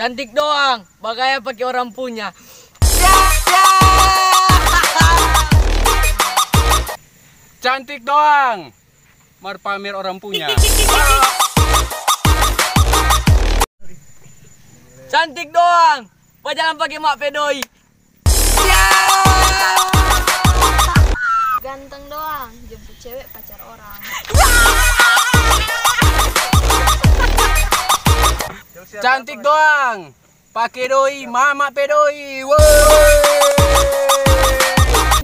Cantik doang, bagaya pakai orang punya. Cantik doang. Mar pamer orang punya. Cantik doang, pajangan pakai mak pedoi. Ganteng doang, jemput cewek pacar orang. Cantik doang. Pakai doi, mama pedoi.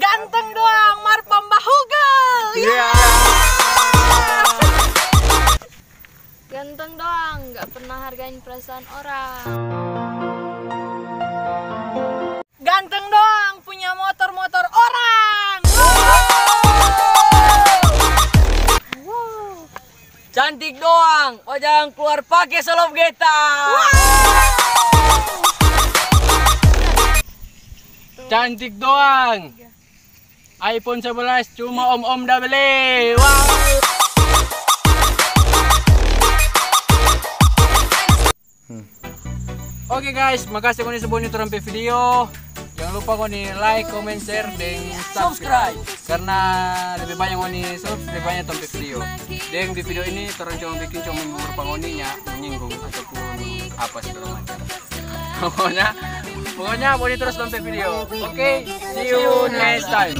Ganteng doang, mar pembahuga. Iya. Ganteng doang, nggak pernah hargain perasaan orang. Cantik doang, pajangan keluar pakai selop geta. Cantik doang. iPhone 11 cuma om-om dah beli. Wow. Oke guys, makasih kau sebelum itu sampai video. Jangan lupa kau nih like, comment, share, dan subscribe. Karena lebih banyak kau nih subscribe, lebih banyak sampai video. Dan di video ini terang cuma bikin cuma beberapa ngoninya menyinggung ataupun apa segala macam. Pokoknya, pokoknya mau terus sampai video. Oke, see you next time.